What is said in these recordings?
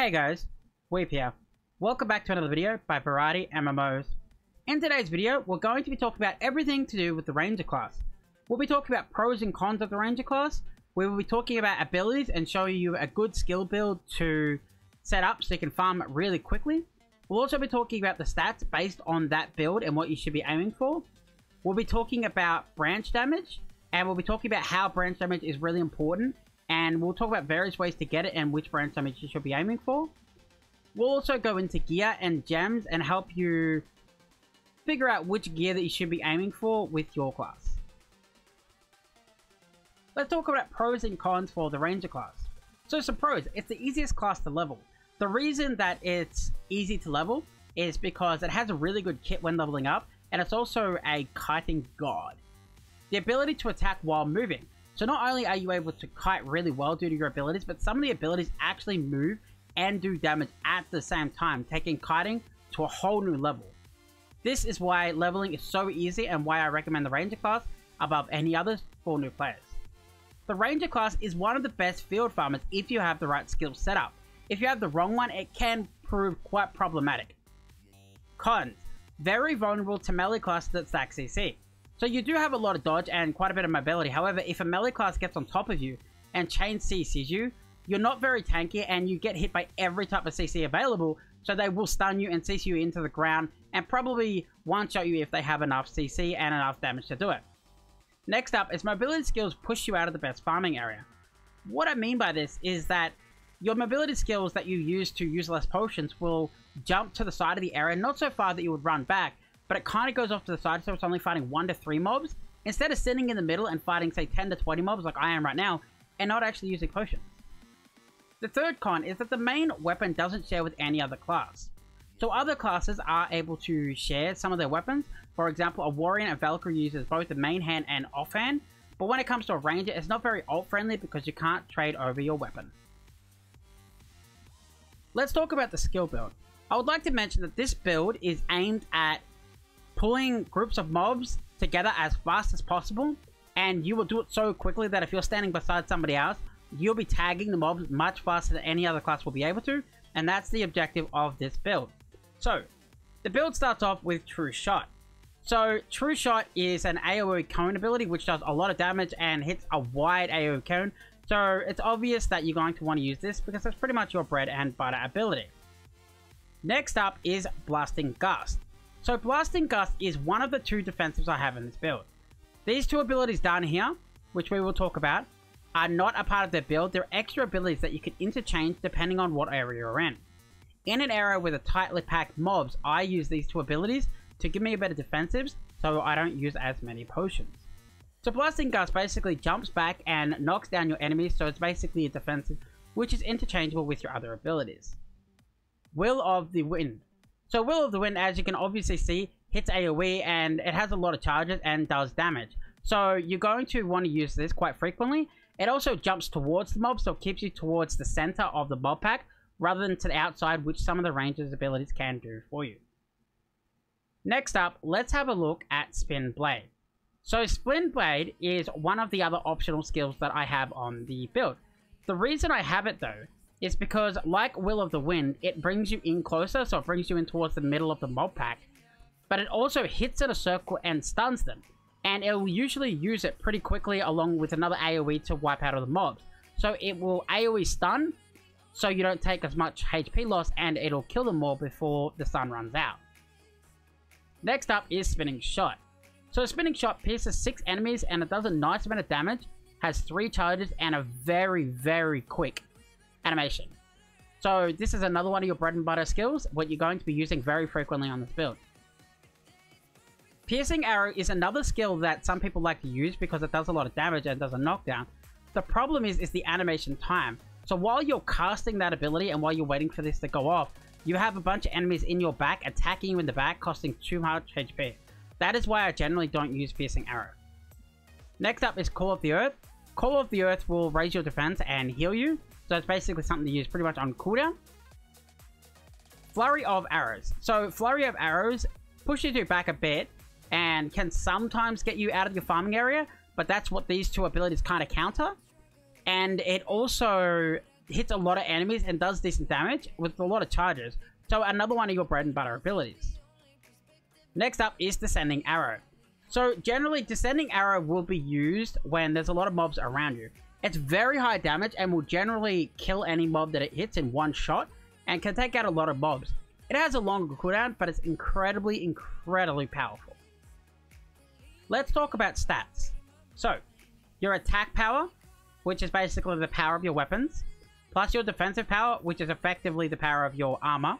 Hey guys, Weep here. Welcome back to another video by Variety MMOs. In today's video, we're going to be talking about everything to do with the Ranger class. We'll be talking about pros and cons of the Ranger class. We will be talking about abilities and showing you a good skill build to set up so you can farm really quickly. We'll also be talking about the stats based on that build and what you should be aiming for. We'll be talking about branch damage, and we'll be talking about how branch damage is really important and we'll talk about various ways to get it and which branch damage you should be aiming for. We'll also go into gear and gems and help you figure out which gear that you should be aiming for with your class. Let's talk about pros and cons for the Ranger class. So some pros, it's the easiest class to level. The reason that it's easy to level is because it has a really good kit when leveling up, and it's also a kiting god. The ability to attack while moving. So not only are you able to kite really well due to your abilities, but some of the abilities actually move and do damage at the same time, taking kiting to a whole new level. This is why leveling is so easy and why I recommend the Ranger class above any others for new players. The Ranger class is one of the best field farmers if you have the right skill setup. If you have the wrong one, it can prove quite problematic. Cons. Very vulnerable to melee classes that stack CC. So you do have a lot of dodge and quite a bit of mobility. However, if a melee class gets on top of you and chain CCs you, you're not very tanky and you get hit by every type of CC available. So they will stun you and CC you into the ground and probably one-shot you if they have enough CC and enough damage to do it. Next up is mobility skills push you out of the best farming area. What I mean by this is that your mobility skills that you use to use less potions will jump to the side of the area, not so far that you would run back, but it kind of goes off to the side, so it's only fighting 1 to 3 mobs, instead of sitting in the middle and fighting, say, 10 to 20 mobs like I am right now, and not actually using potions. The third con is that the main weapon doesn't share with any other class. So other classes are able to share some of their weapons. For example, a Warrior and a Valkyrie uses both the main hand and offhand, but when it comes to a Ranger, it's not very alt-friendly because you can't trade over your weapon. Let's talk about the skill build. I would like to mention that this build is aimed at pulling groups of mobs together as fast as possible. And you will do it so quickly that if you're standing beside somebody else, you'll be tagging the mobs much faster than any other class will be able to. And that's the objective of this build. So, the build starts off with True Shot. So, True Shot is an AoE cone ability which does a lot of damage and hits a wide AoE cone. So, it's obvious that you're going to want to use this because it's pretty much your bread and butter ability. Next up is Blasting Gust. So Blasting Gust is one of the two defensives I have in this build. These two abilities down here, which we will talk about, are not a part of their build. They're extra abilities that you can interchange depending on what area you're in. In an area with a tightly packed mobs, I use these two abilities to give me a better defensives so I don't use as many potions. So Blasting Gust basically jumps back and knocks down your enemies, so it's basically a defensive which is interchangeable with your other abilities. Will of the Wind. So Will of the Wind, as you can obviously see, hits AoE and it has a lot of charges and does damage. So you're going to want to use this quite frequently. It also jumps towards the mob, so it keeps you towards the center of the mob pack rather than to the outside, which some of the ranger's abilities can do for you. Next up, let's have a look at Spin Blade. So Spin Blade is one of the other optional skills that I have on the build. The reason I have it though is because, like Will of the Wind, it brings you in closer, so it brings you in towards the middle of the mob pack. But it also hits in a circle and stuns them. And it will usually use it pretty quickly along with another AoE to wipe out all the mobs. So it will AoE stun, so you don't take as much HP loss, and it'll kill them more before the sun runs out. Next up is Spinning Shot. So Spinning Shot pierces 6 enemies and it does a nice amount of damage, has 3 charges, and a very, very quick animation. So this is another one of your bread and butter skills, what you're going to be using very frequently on this build. Piercing Arrow is another skill that some people like to use because it does a lot of damage and does a knockdown. The problem is, is the animation time. So while you're casting that ability and while you're waiting for this to go off, you have a bunch of enemies in your back attacking you in the back, costing too much HP. That is why I generally don't use Piercing Arrow. Next up is Call of the Earth. Call of the Earth will raise your defense and heal you. So it's basically something to use pretty much on cooldown. Flurry of Arrows. So Flurry of Arrows pushes you back a bit and can sometimes get you out of your farming area, but that's what these two abilities kind of counter. And it also hits a lot of enemies and does decent damage with a lot of charges. So another one of your bread and butter abilities. Next up is Descending Arrow. So generally, Descending Arrow will be used when there's a lot of mobs around you. It's very high damage and will generally kill any mob that it hits in one shot and can take out a lot of mobs. It has a longer cooldown, but it's incredibly, incredibly powerful. Let's talk about stats. So, your attack power, which is basically the power of your weapons, plus your defensive power, which is effectively the power of your armor.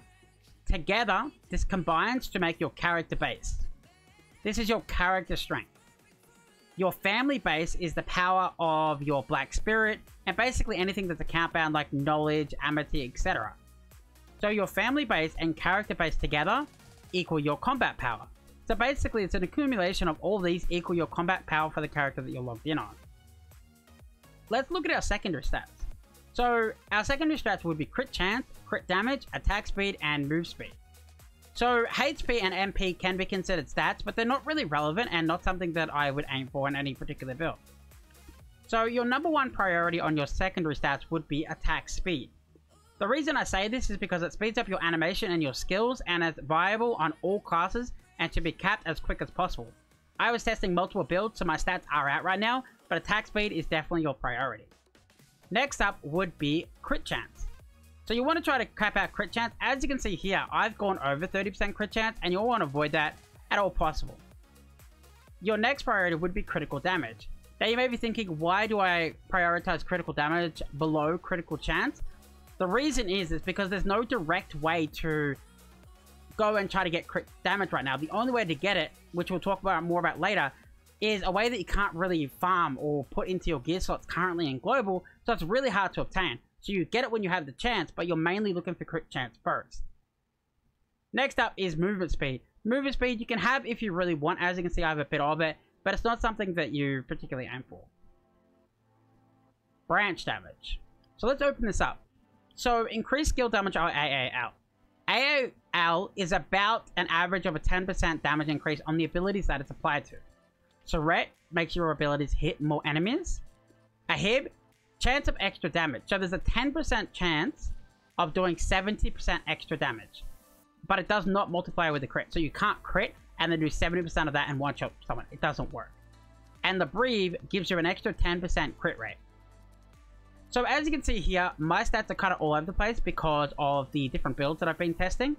Together, this combines to make your character base. This is your character strength. Your family base is the power of your black spirit, and basically anything that's account bound like knowledge, amity, etc. So your family base and character base together equal your combat power. So basically it's an accumulation of all these equal your combat power for the character that you're logged in on. Let's look at our secondary stats. So our secondary stats would be crit chance, crit damage, attack speed, and move speed. So HP and MP can be considered stats, but they're not really relevant and not something that I would aim for in any particular build. So your number one priority on your secondary stats would be attack speed. The reason I say this is because it speeds up your animation and your skills and is viable on all classes and should be capped as quick as possible. I was testing multiple builds so my stats are out right now, but attack speed is definitely your priority. Next up would be crit chance. So you want to try to cap out crit chance. As you can see here, I've gone over 30% crit chance, and you'll want to avoid that at all possible. Your next priority would be critical damage. Now you may be thinking, why do I prioritize critical damage below critical chance? The reason is, is because there's no direct way to go and try to get crit damage right now. The only way to get it, which we'll talk about more about later, is a way that you can't really farm or put into your gear slots currently in global, so it's really hard to obtain. So you get it when you have the chance, but you're mainly looking for crit chance first. Next up is movement speed. Movement speed you can have if you really want. As you can see, I have a bit of it, but it's not something that you particularly aim for. Branch damage. So let's open this up. So increased skill damage or Ale. Ale is about an average of a 10% damage increase on the abilities that it's applied to. Surret makes your abilities hit more enemies. A Ahib chance of extra damage. So there's a 10% chance of doing 70% extra damage. But it does not multiply with the crit. So you can't crit and then do 70% of that and one shot someone. It doesn't work. And the Breathe gives you an extra 10% crit rate. So as you can see here, my stats are kind of all over the place because of the different builds that I've been testing.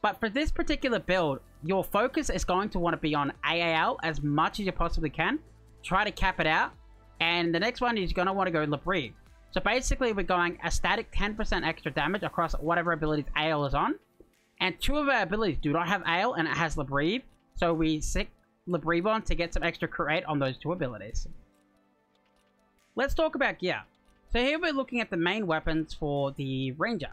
But for this particular build, your focus is going to want to be on Ale as much as you possibly can. Try to cap it out and the next one is going to want to go Labreve. So basically, we're going a static 10% extra damage across whatever abilities Ale is on. And two of our abilities do not have Ale, and it has Labreve. So we stick Labreve on to get some extra create on those two abilities. Let's talk about gear. So here we're looking at the main weapons for the Ranger.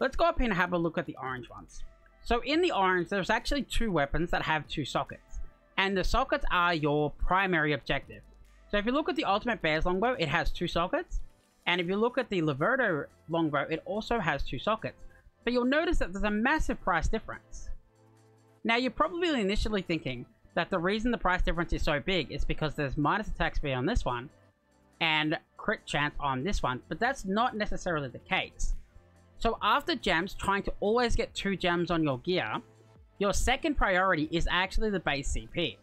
Let's go up here and have a look at the orange ones. So in the orange, there's actually two weapons that have two sockets. And the sockets are your primary objective. So if you look at the Ultimate Bears longbow, it has two sockets. And if you look at the Liverto longbow, it also has two sockets. But you'll notice that there's a massive price difference. Now you're probably initially thinking that the reason the price difference is so big is because there's minus attack speed on this one and crit chance on this one, but that's not necessarily the case. So after gems, trying to always get two gems on your gear, your second priority is actually the base CP.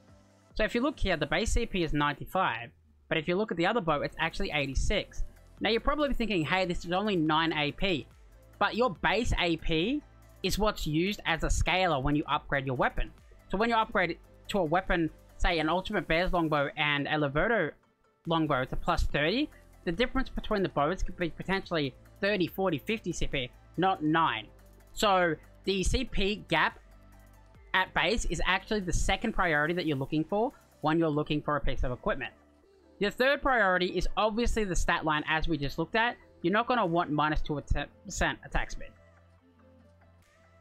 So if you look here, the base CP is 95, but if you look at the other bow, it's actually 86. Now you're probably thinking, hey, this is only 9 AP, but your base AP is what's used as a scaler when you upgrade your weapon. So when you upgrade to a weapon, say an Ultimate Bears longbow and a Liverto longbow it's a plus 30, the difference between the bows could be potentially 30, 40, 50 CP, not 9. So the CP gap at base is actually the second priority that you're looking for when you're looking for a piece of equipment. Your third priority is obviously the stat line as we just looked at. You're not going to want minus 2% attack speed.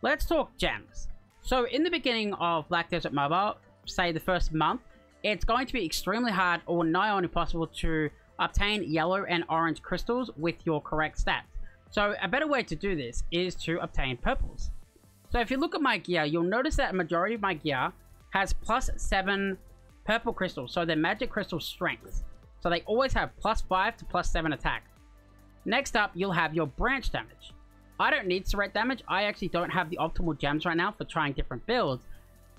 Let's talk gems. So in the beginning of Black Desert Mobile, say the first month, it's going to be extremely hard or nigh on impossible to obtain yellow and orange crystals with your correct stats. So a better way to do this is to obtain purples. So if you look at my gear, you'll notice that majority of my gear has plus 7 purple crystals. So they're magic crystal strength. So they always have plus 5 to plus 7 attack. Next up, you'll have your branch damage. I don't need Surret damage. I actually don't have the optimal gems right now for trying different builds.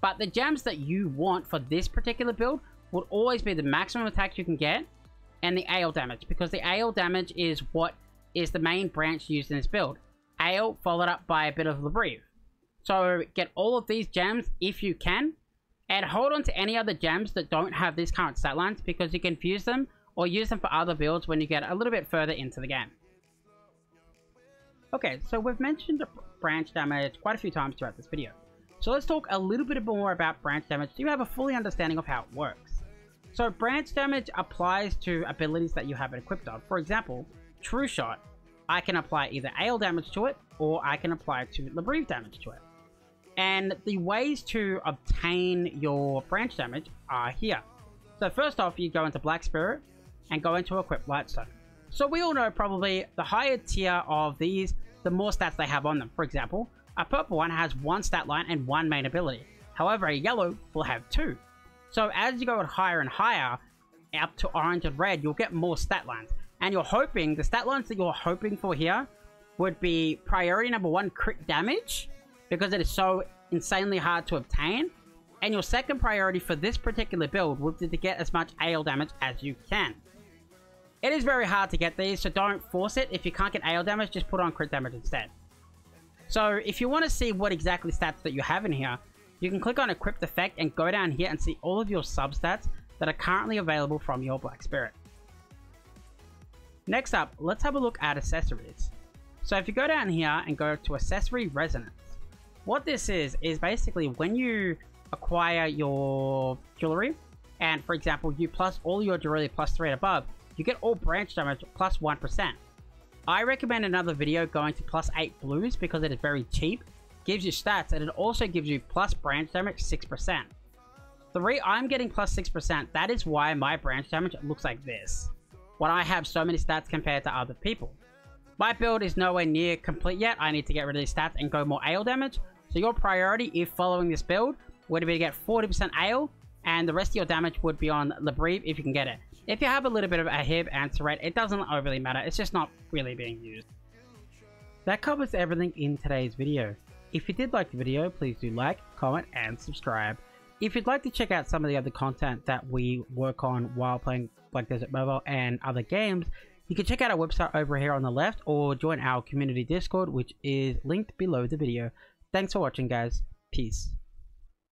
But the gems that you want for this particular build would always be the maximum attack you can get and the ale damage. Because the ale damage is what is the main branch used in this build. Ale followed up by a bit of Labreve. So get all of these gems if you can. And hold on to any other gems that don't have these current stat lines because you can fuse them or use them for other builds when you get a little bit further into the game. Okay, so we've mentioned branch damage quite a few times throughout this video. So let's talk a little bit more about branch damage so you have a fully understanding of how it works. So branch damage applies to abilities that you have equipped on. For example, True Shot, I can apply either Ale damage to it or I can apply to Labreve damage to it. And the ways to obtain your branch damage are here. So first off, you go into Black Spirit and go into Equip Lightstone. So we all know probably the higher tier of these, the more stats they have on them. For example, a purple one has one stat line and one main ability. However, a yellow will have two. So as you go higher and higher, up to orange and red, you'll get more stat lines. And you're hoping, the stat lines that you're hoping for here would be priority number one, crit damage, because it is so insanely hard to obtain. And your second priority for this particular build would be to get as much ale damage as you can. It is very hard to get these, so don't force it. If you can't get ale damage, just put on crit damage instead. So if you want to see what exactly stats that you have in here, you can click on Equipped Effect and go down here and see all of your substats that are currently available from your Black Spirit. Next up, let's have a look at accessories. So if you go down here and go to Accessory Resonance, what this is, is basically when you acquire your jewelry, and for example, you plus all your jewelry plus 3 and above, you get all branch damage plus 1. I recommend another video going to plus 8 blues because it is very cheap, gives you stats, and it also gives you plus branch damage 6%. The re I'm getting plus 6%, that is why my branch damage looks like this. When I have so many stats compared to other people. My build is nowhere near complete yet, I need to get rid of these stats and go more ale damage. So your priority, if following this build, would be to get 40% ale, and the rest of your damage would be on Labreve if you can get it. If you have a little bit of a HIB answer rate, it doesn't overly matter. It's just not really being used. That covers everything in today's video. If you did like the video, please do like, comment, and subscribe. If you'd like to check out some of the other content that we work on while playing Black Desert Mobile and other games, you can check out our website over here on the left or join our community Discord, which is linked below the video. Thanks for watching, guys. Peace.